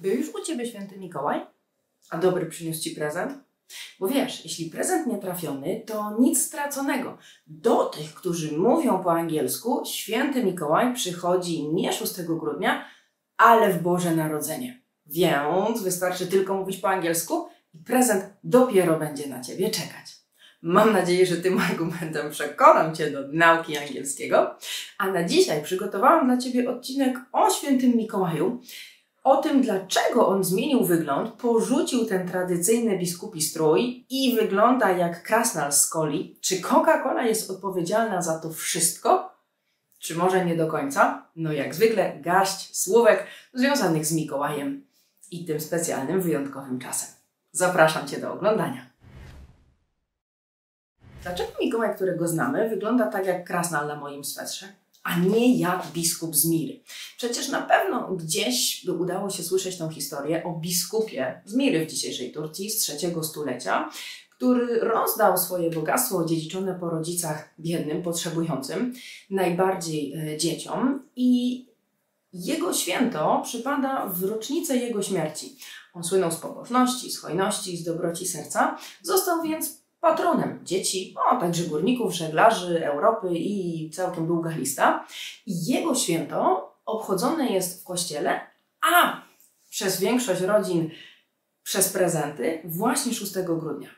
Był już u Ciebie święty Mikołaj? A dobry przyniósł Ci prezent? Bo wiesz, jeśli prezent nietrafiony, to nic straconego. Do tych, którzy mówią po angielsku, święty Mikołaj przychodzi nie 6 grudnia, ale w Boże Narodzenie. Więc wystarczy tylko mówić po angielsku i prezent dopiero będzie na Ciebie czekać. Mam nadzieję, że tym argumentem przekonam Cię do nauki angielskiego. A na dzisiaj przygotowałam dla Ciebie odcinek o świętym Mikołaju, o tym, dlaczego on zmienił wygląd, porzucił ten tradycyjny biskupi strój i wygląda jak krasnal z coli. Czy Coca-Cola jest odpowiedzialna za to wszystko? Czy może nie do końca? No jak zwykle garść słówek związanych z Mikołajem i tym specjalnym, wyjątkowym czasem. Zapraszam Cię do oglądania. Dlaczego Mikołaj, którego znamy, wygląda tak jak krasnal na moim swetrze? A nie jak biskup z Miry. Przecież na pewno gdzieś by udało się słyszeć tą historię o biskupie z Miry w dzisiejszej Turcji z trzeciego stulecia, który rozdał swoje bogactwo odziedziczone po rodzicach biednym, potrzebującym, najbardziej e, dzieciom i jego święto przypada w rocznicę jego śmierci. On słynął z pobożności, z hojności, z dobroci serca, został więc patronem dzieci, a także górników, żeglarzy Europy i całkiem długa lista. Jego święto obchodzone jest w kościele, a przez większość rodzin przez prezenty właśnie 6 grudnia.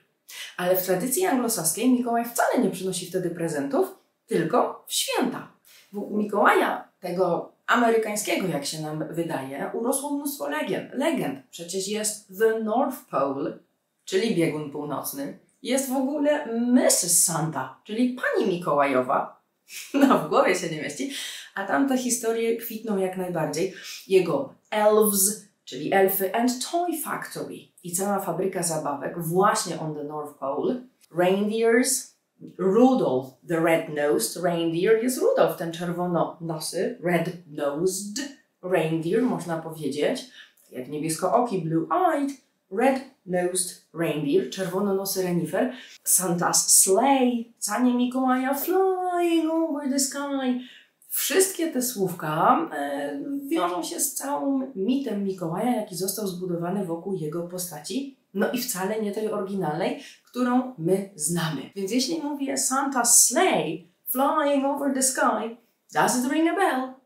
Ale w tradycji anglosaskiej Mikołaj wcale nie przynosi wtedy prezentów, tylko w święta. U Mikołaja, tego amerykańskiego, jak się nam wydaje, urosło mnóstwo legend. legend. Przecież jest The North Pole, czyli biegun północny, jest w ogóle Mrs. Santa, czyli pani Mikołajowa. No, w głowie się nie mieści. A tamte historie kwitną jak najbardziej. Jego elves, czyli elfy, and Toy Factory i cała fabryka zabawek właśnie on the North Pole. Reindeers, Rudolph the Red-Nosed Reindeer jest Rudolph, ten czerwono-nosy, red-nosed reindeer, można powiedzieć, jak niebieskooki, blue-eyed, red-nosed reindeer, czerwononosy renifer, Santa's sleigh, canie Mikołaja flying over the sky. Wszystkie te słówka e, wiążą się z całym mitem Mikołaja, jaki został zbudowany wokół jego postaci. No i wcale nie tej oryginalnej, którą my znamy. Więc jeśli mówię Santa's sleigh flying over the sky, does it ring a bell?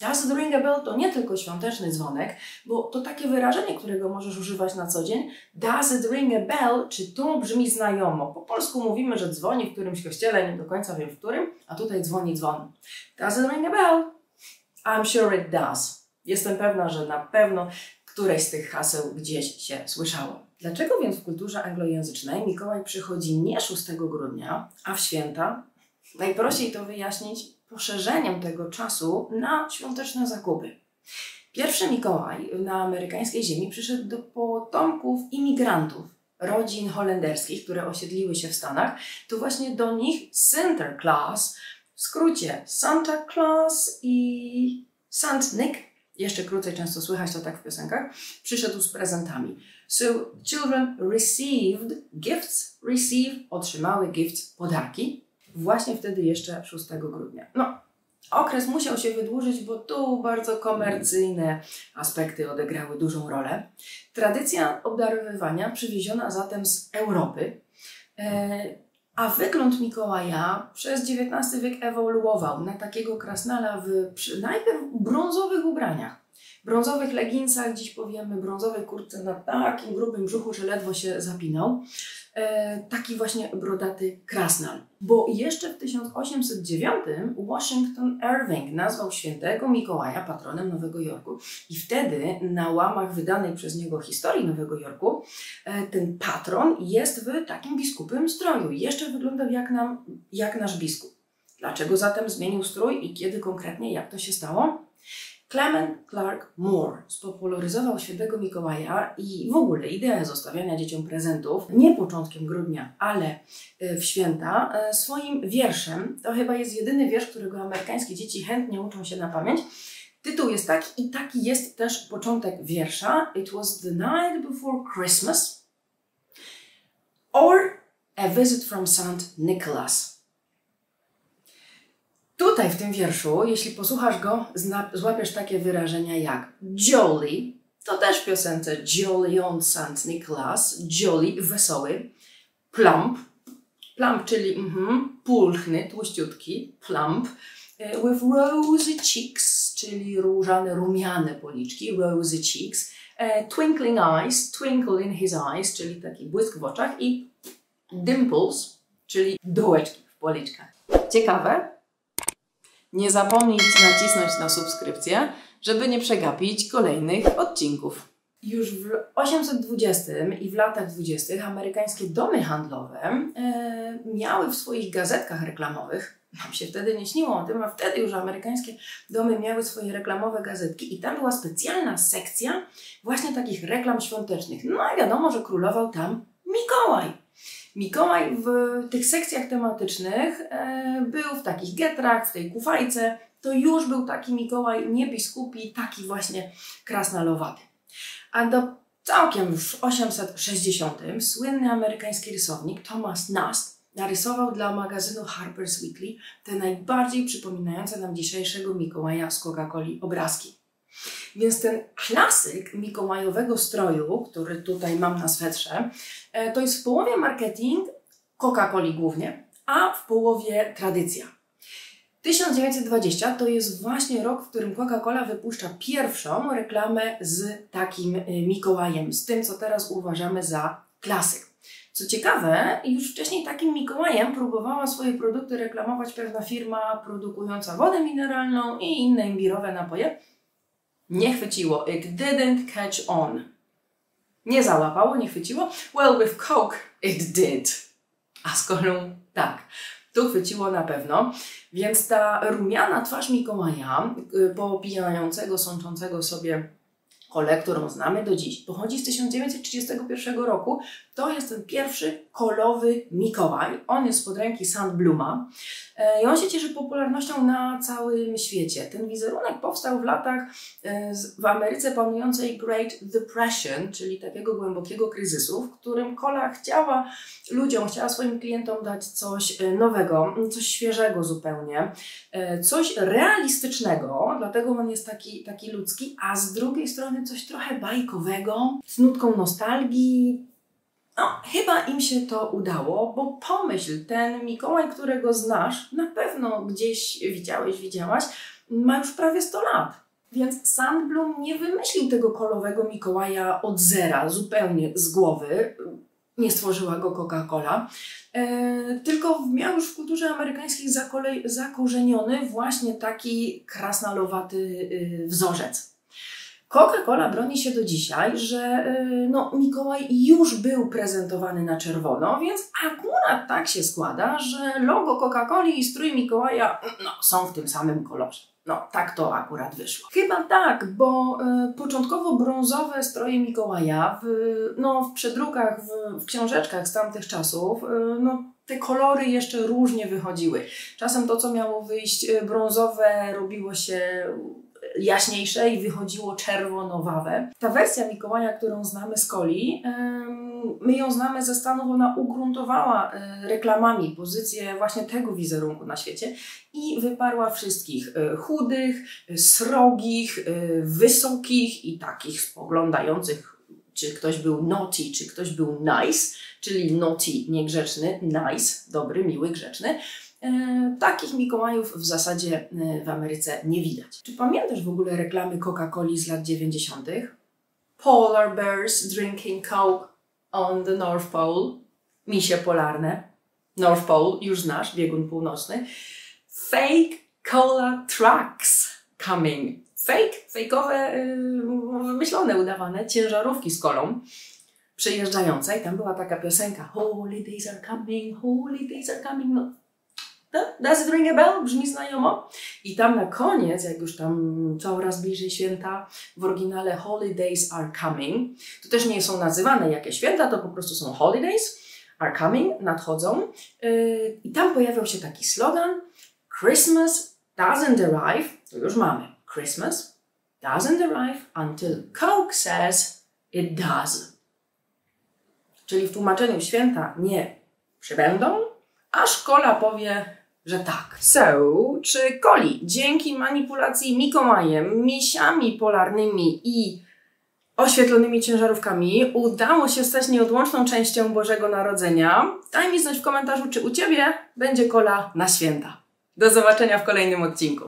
The ring a bell to nie tylko świąteczny dzwonek, bo to takie wyrażenie, którego możesz używać na co dzień. Does it ring a bell? Czy to brzmi znajomo? Po polsku mówimy, że dzwoni w którymś kościele, nie do końca wiem w którym, a tutaj dzwoni dzwon. Does it ring a bell? I'm sure it does. Jestem pewna, że na pewno któreś z tych haseł gdzieś się słyszało. Dlaczego więc w kulturze anglojęzycznej Mikołaj przychodzi nie 6 grudnia, a w święta? Najprościej to wyjaśnić poszerzeniem tego czasu na świąteczne zakupy. Pierwszy Mikołaj na amerykańskiej ziemi przyszedł do potomków imigrantów, rodzin holenderskich, które osiedliły się w Stanach. To właśnie do nich Sinterklaas, w skrócie Santa Claus i Saint Nick, jeszcze krócej często słychać to tak w piosenkach, przyszedł z prezentami. So children received gifts, receive, otrzymały gifts, podarki, właśnie wtedy jeszcze 6 grudnia. No, okres musiał się wydłużyć, bo tu bardzo komercyjne aspekty odegrały dużą rolę. Tradycja obdarowywania przywieziona zatem z Europy, e, a wygląd Mikołaja przez XIX wiek ewoluował na takiego krasnala w najpierw brązowych ubraniach brązowych leginsach, dziś powiemy brązowej kurtce na takim grubym brzuchu, że ledwo się zapinał. E, taki właśnie brodaty krasnal. Bo jeszcze w 1809 Washington Irving nazwał świętego Mikołaja patronem Nowego Jorku. I wtedy na łamach wydanej przez niego historii Nowego Jorku e, ten patron jest w takim biskupym stroju. Jeszcze wyglądał jak, nam, jak nasz biskup. Dlaczego zatem zmienił strój i kiedy konkretnie, jak to się stało? Clement Clark Moore spopularyzował świętego Mikołaja i w ogóle ideę zostawiania dzieciom prezentów nie początkiem grudnia, ale e, w święta e, swoim wierszem. To chyba jest jedyny wiersz, którego amerykańskie dzieci chętnie uczą się na pamięć. Tytuł jest taki i taki jest też początek wiersza. It was the night before Christmas or a visit from St. Nicholas. Tutaj w tym wierszu, jeśli posłuchasz go, złapiesz takie wyrażenia jak jolly, To też piosence Jolly on St. Nicholas, jolly, wesoły, plump, plump, czyli mhm, pulchny, tłuściutki, plump, e, with rosy cheeks, czyli różane, rumiane policzki, rosy cheeks, e, twinkling eyes, twinkle in his eyes, czyli taki błysk w oczach i dimples, czyli dołeczki w policzkach. Ciekawe? Nie zapomnij nacisnąć na subskrypcję, żeby nie przegapić kolejnych odcinków. Już w 820 i w latach 20. amerykańskie domy handlowe e, miały w swoich gazetkach reklamowych, nam się wtedy nie śniło o tym, a wtedy już amerykańskie domy miały swoje reklamowe gazetki i tam była specjalna sekcja właśnie takich reklam świątecznych. No i wiadomo, że królował tam Mikołaj. Mikołaj w tych sekcjach tematycznych e, był w takich getrach, w tej kufajce. To już był taki Mikołaj nie biskupi, taki właśnie krasnalowaty. A do całkiem w 860 słynny amerykański rysownik Thomas Nast narysował dla magazynu Harper's Weekly te najbardziej przypominające nam dzisiejszego Mikołaja z Coca-Coli obrazki. Więc ten klasyk mikołajowego stroju, który tutaj mam na swetrze, e, to jest w połowie marketing Coca-Coli głównie, a w połowie tradycja. 1920 to jest właśnie rok, w którym Coca-Cola wypuszcza pierwszą reklamę z takim e, Mikołajem, z tym, co teraz uważamy za klasyk. Co ciekawe, już wcześniej takim Mikołajem próbowała swoje produkty reklamować pewna firma produkująca wodę mineralną i inne imbirowe napoje, nie chwyciło. It didn't catch on. Nie załapało, nie chwyciło. Well, with Coke it did. A z kolą tak. Tu chwyciło na pewno. Więc ta rumiana twarz Mikołaja, y, popijającego, sączącego sobie kole, którą znamy do dziś, pochodzi z 1931 roku. To jest ten pierwszy kolowy Mikołaj. On jest pod ręki Sandbluma e, i on się cieszy popularnością na całym świecie. Ten wizerunek powstał w latach e, w Ameryce panującej Great Depression, czyli takiego głębokiego kryzysu, w którym kola chciała ludziom, chciała swoim klientom dać coś e, nowego, coś świeżego zupełnie, coś realistycznego, dlatego on jest taki, taki ludzki, a z drugiej strony coś trochę bajkowego, z nutką nostalgii, no, chyba im się to udało, bo pomyśl, ten Mikołaj, którego znasz, na pewno gdzieś widziałeś, widziałaś, ma już prawie 100 lat. Więc Sandblum nie wymyślił tego kolowego Mikołaja od zera, zupełnie z głowy. Nie stworzyła go Coca-Cola, e, tylko miał już w kulturze amerykańskiej zakorzeniony właśnie taki krasnalowaty y, wzorzec. Coca-Cola broni się do dzisiaj, że y, no, Mikołaj już był prezentowany na czerwono, więc akurat tak się składa, że logo Coca-Coli i strój Mikołaja no, są w tym samym kolorze. No, tak to akurat wyszło. Chyba tak, bo y, początkowo brązowe stroje Mikołaja w, no, w przedrukach, w, w książeczkach z tamtych czasów, y, no, te kolory jeszcze różnie wychodziły. Czasem to, co miało wyjść y, brązowe, robiło się jaśniejsze i wychodziło czerwonowawe. Ta wersja Mikołaja, którą znamy z Coli, my ją znamy ze Stanów, ona ugruntowała e, reklamami pozycję właśnie tego wizerunku na świecie i wyparła wszystkich e, chudych, srogich, e, wysokich i takich spoglądających czy ktoś był naughty, czy ktoś był nice, czyli naughty, niegrzeczny, nice, dobry, miły, grzeczny. E, takich Mikołajów w zasadzie e, w Ameryce nie widać. Czy pamiętasz w ogóle reklamy Coca-Coli z lat 90.? Polar bears drinking Coke on the North Pole. Misie polarne. North Pole, już znasz, biegun północny. Fake cola trucks coming. Fake, fejkowe, yy, wymyślone, udawane ciężarówki z kolą przejeżdżające i tam była taka piosenka Holidays are coming, holidays are coming. No, Does it ring a bell? Brzmi znajomo? I tam na koniec, jak już tam coraz bliżej święta, w oryginale Holidays are coming, to też nie są nazywane jakie święta, to po prostu są holidays, are coming, nadchodzą. Yy, I tam pojawiał się taki slogan Christmas doesn't arrive, to już mamy. Christmas doesn't arrive until Coke says it does. Czyli w tłumaczeniu święta nie przybędą, a szkola powie że tak. So, czy Coli dzięki manipulacji Mikołajem, misiami polarnymi i oświetlonymi ciężarówkami udało się stać nieodłączną częścią Bożego Narodzenia. Daj mi znać w komentarzu, czy u Ciebie będzie kola na święta. Do zobaczenia w kolejnym odcinku.